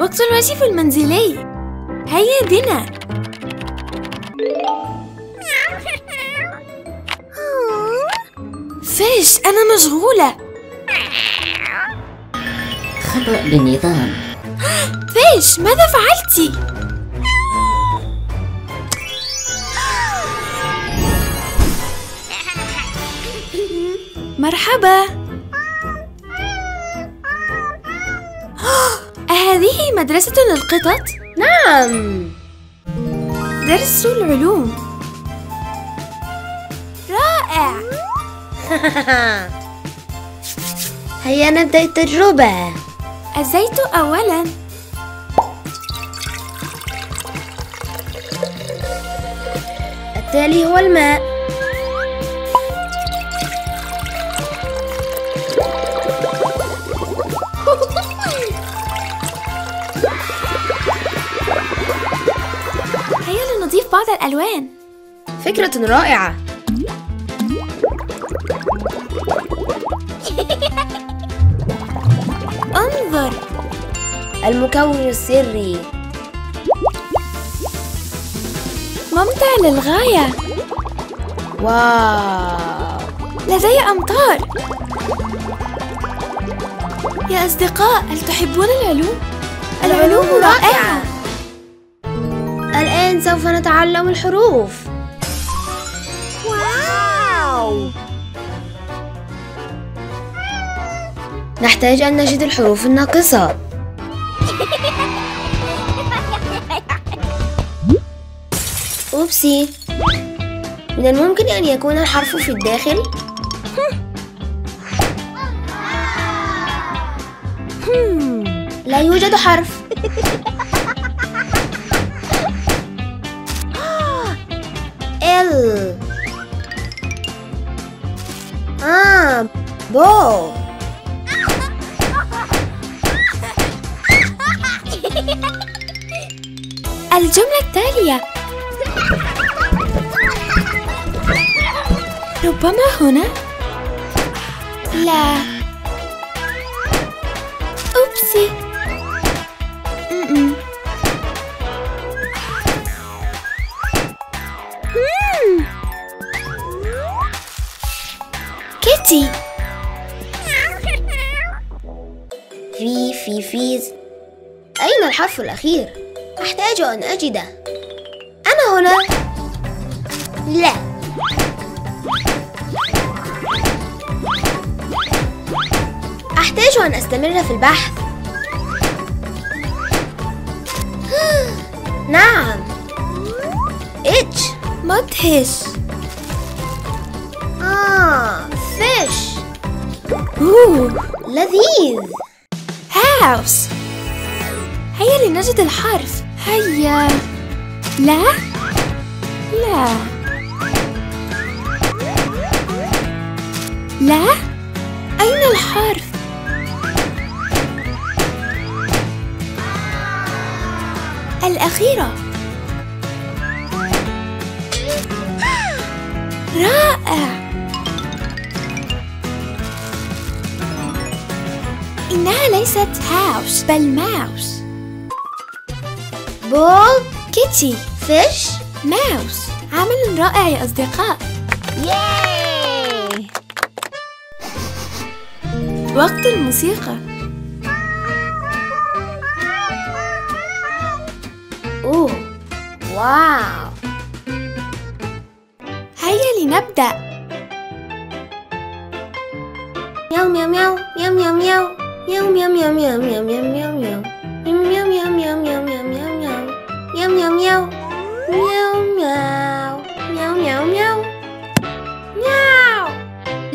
وقت الواجب المنزلي. هيا بنا. فيش أنا مشغولة. خطأ بالنظام فيش ماذا فعلتِ؟ مرحبا. أهذه مدرسة للقطط؟ نعم. درس العلوم. رائع. هيا نبدأ التجربة. الزيت أولاً. التالي هو الماء. هيا لنضيف بعض الألوان. فكرة رائعة. انظر. المكون السري. ممتع للغاية. واو. لدي أمطار. يا أصدقاء هل تحبون العلوم؟ العلوم رائعة. الآن سوف نتعلم الحروف. واو! نحتاج أن نجد الحروف الناقصة. أوبسي. من الممكن أن يكون الحرف في الداخل؟ لا يوجد حرف. ال آه بو الجملة التالية. ربما هنا. لا. كيتي في في فيز أين الحرف الأخير؟ أحتاج أن أجده أنا هنا. لا. أحتاج أن أستمر في البحث. نعم. إتش. مدهش. لذيذ. هاوس هيا لنجد الحرف. هيا. لا. لا. لا. أين الحرف؟ الأخيرة. رائع. إنها ليست هاوس بل ماوس. بول كيتي فيش ماوس. عمل رائع يا أصدقاء. ياي! وقت الموسيقى. أوه واو. هيا لنبدأ. مياو مياو مياو مياو مياو مياو Miau miau miau miau miau miau miau miau. Miau miau miau miau miau miau miau. Miau miau miau. Miau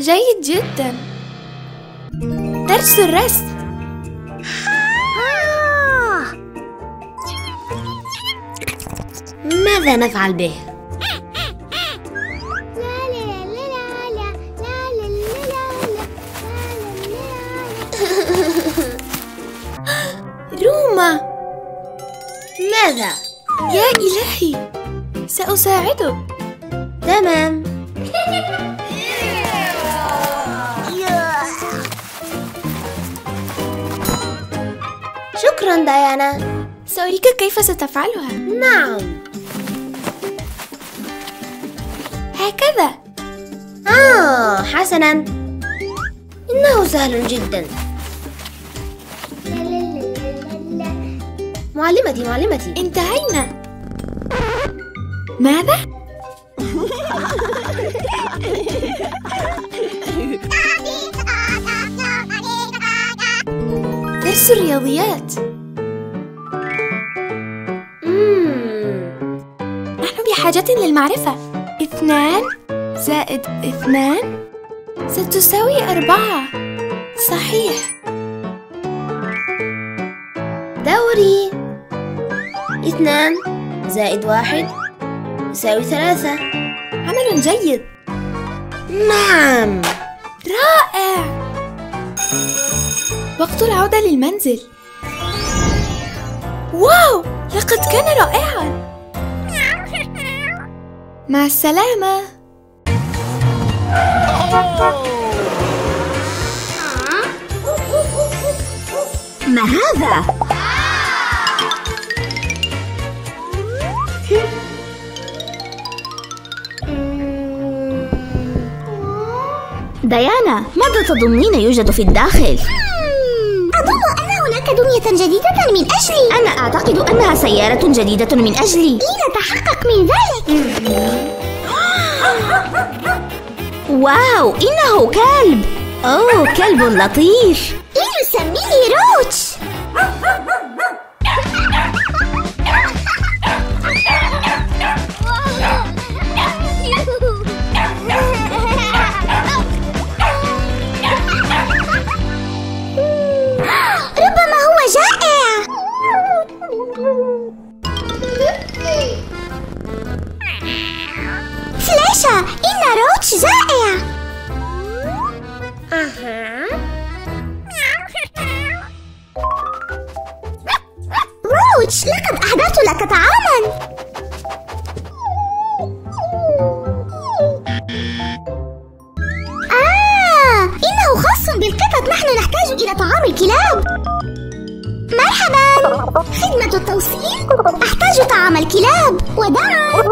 جيد جدا. درس الرسم. ماذا نفعل به؟ ماذا؟ يا إلهي سأساعدك. تمام. شكرا ديانا سأريك كيف ستفعلها. نعم. هكذا. آه حسنا. إنه سهل جدا. معلمتي معلمتي. انتهينا. ماذا؟ درس الرياضيات. نحن بحاجة للمعرفة. اثنان زائد اثنان ستساوي أربعة. صحيح. دوري. اثنان. زائد واحد يساوي ثلاثة. عمل جيد. نعم. رائع. وقت العودة للمنزل. واو! لقد كان رائعا. مع السلامة. ما هذا؟ ديانا ماذا تظنين يوجد في الداخل؟ أظن أن هناك دمية جديدة من أجلي. أنا أعتقد أنها سيارة جديدة من أجلي. لنتحقق من ذلك. واو إنه كلب. أوه كلب لطيف. لنسميه روتش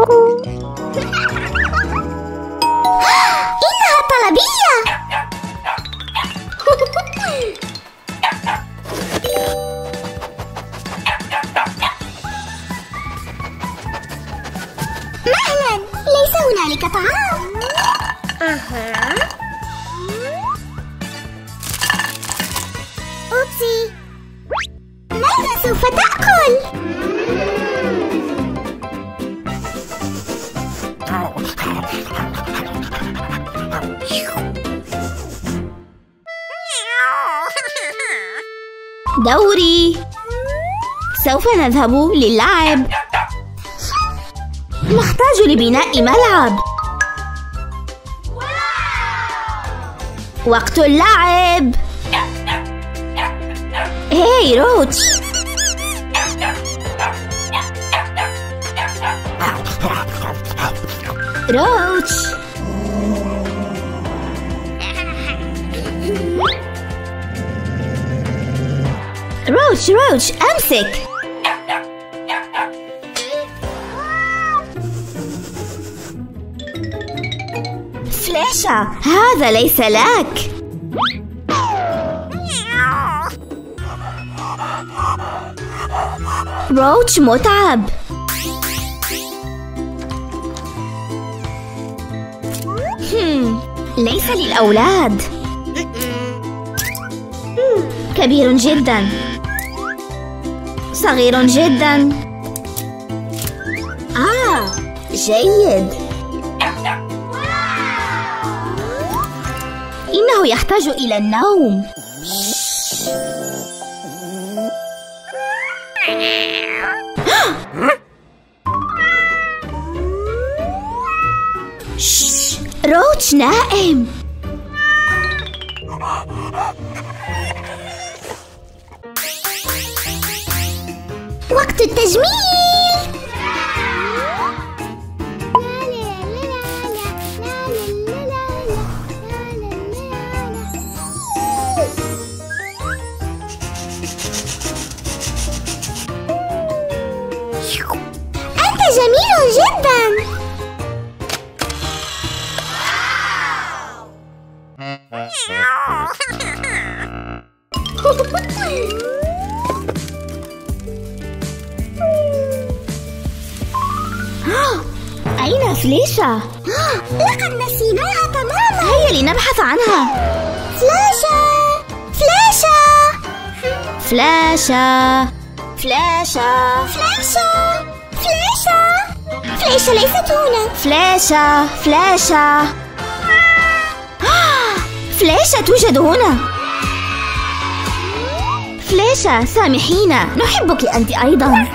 وداعا إنها دوري. سوف نذهب للعب. نحتاج لبناء ملعب. وقت اللعب. هاي روتش روتش روتش روتش أمسك فلاشة هذا ليس لك. روتش متعب. هم، ليس للأولاد. كبير جدا. صغير جدا. آه جيد. إنه يحتاج إلى النوم. روتش نائم. وقت التجميل فليشة؟ لقد نسيناها تماما هيا لنبحث عنها. فلاشة. فلاشة. فلاشة. فلاشة. فلاشة. فلاشة. فلاشة ليست هنا. فلاشة. فلاشة. فلاشة توجد هنا. فلاشة سامحينا. نحبك أنت أيضا.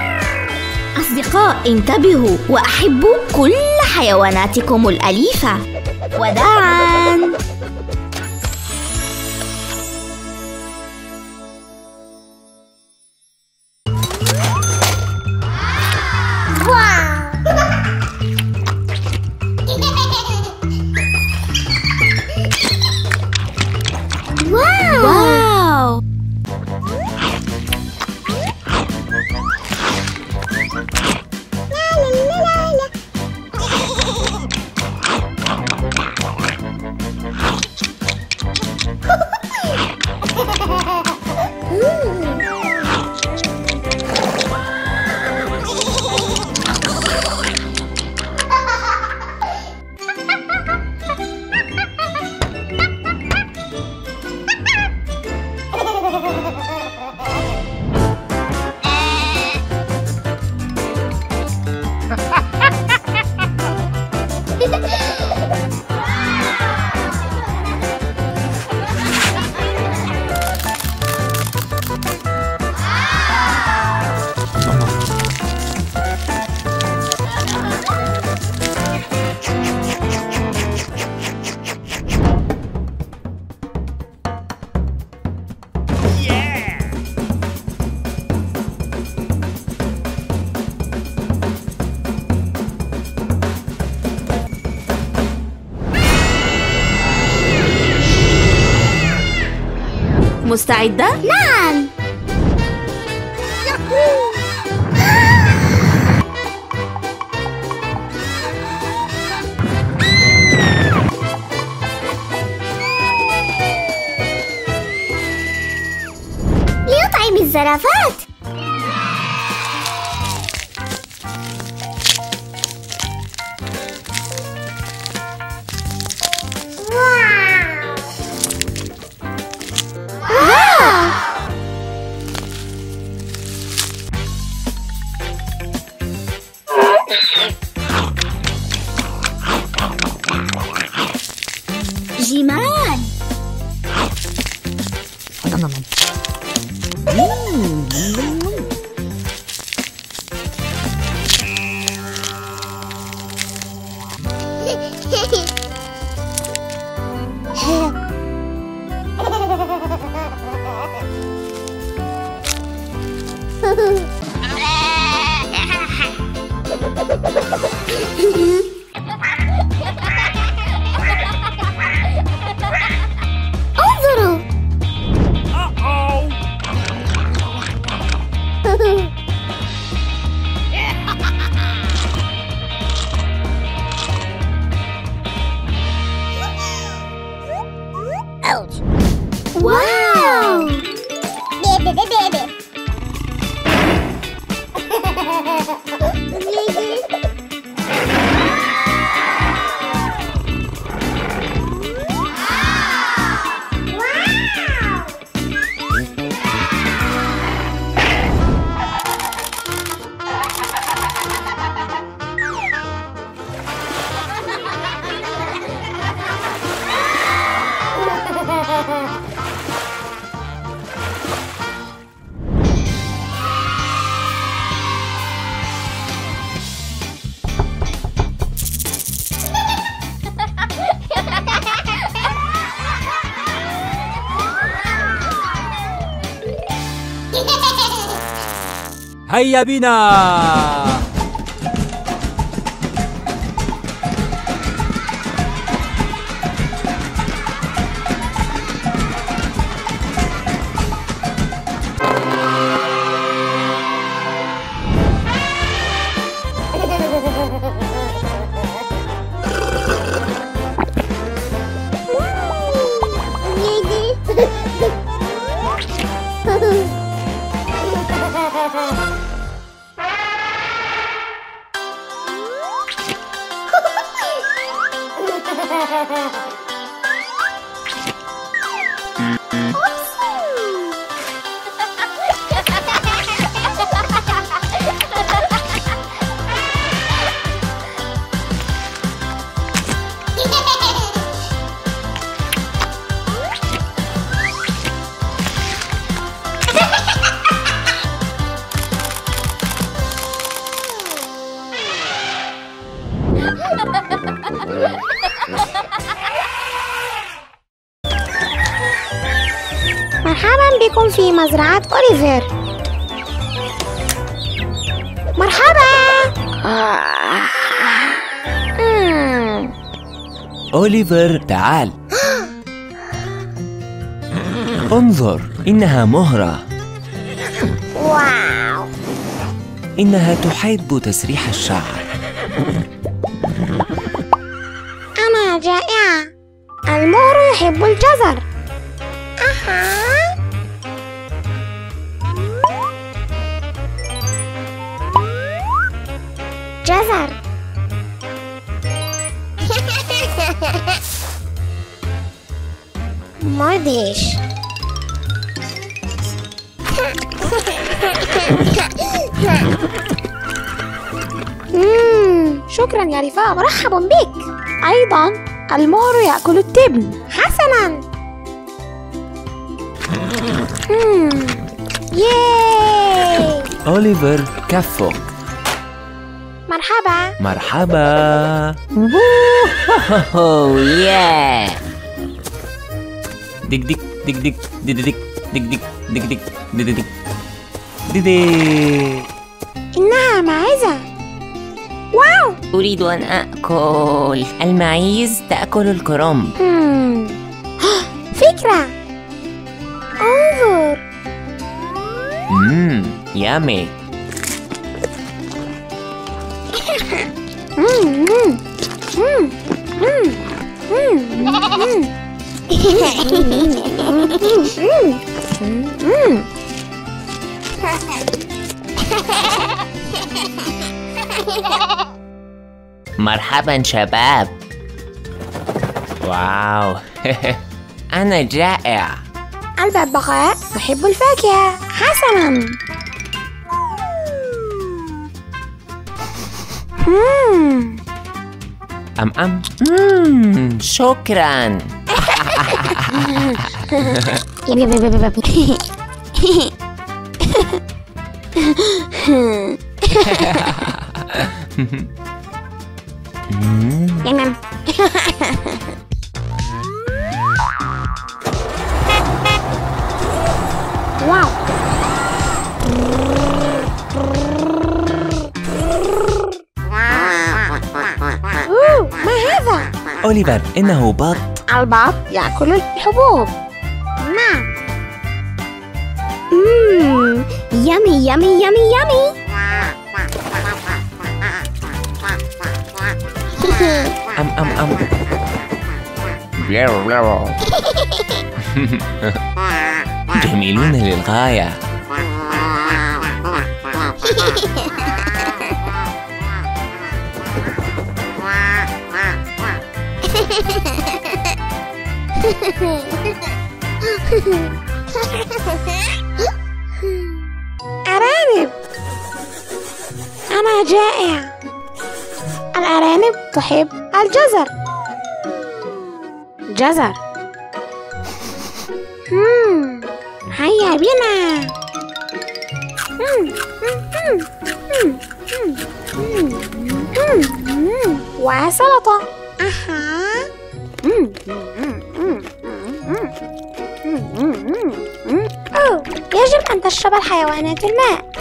أصدقاء انتبهوا وأحبوا كل حيواناتكم الأليفة. وداعاً. مستعدة؟ نعم ليطعم الزرافات واو はいやびな بنا في مزرعة أوليفر مرحبا. مم. أوليفر تعال. انظر إنها مهرة. واو. إنها تحب تسريح الشعر. أنا جائعة. المور يحب الجزر. مدهش مم، شكرا يا رفاق. مرحبا بك. أيضا المور يأكل التبن. حسنا. ياي أوليفر كفك مرحبا. مرحبا. ياه ديك ديك ديك ديك ديك ديك ديك ديك ديك ديك ديك ديك ديك ديك إنها معزة واو أريد أن أكل المعيز تأكل الكرنب. فكرة انظر مم يامي مم، مم، مم، مم. مم. مرحبا شباب. واو. أنا جائع. الببغاء يحب الفاكهة. حسنا. مم. Am am. Hmm, hmm. syukran. Hmm. Wow. أوليفر إنه بط. البعض يأكل الحبوب. نعم. مم. يامي يامي يامي يامي أم أم أم. جميلون للغاية. أرانب أنا جائع الأرانب تحب الجزر جزر هيا بنا وسلطة تشرب الحيوانات الماء.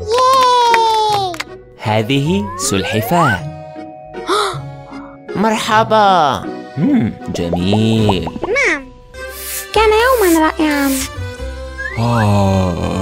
ياي! هذه سلحفاة مرحبا! مم. جميل. نعم. كان يوما رائعا. آه.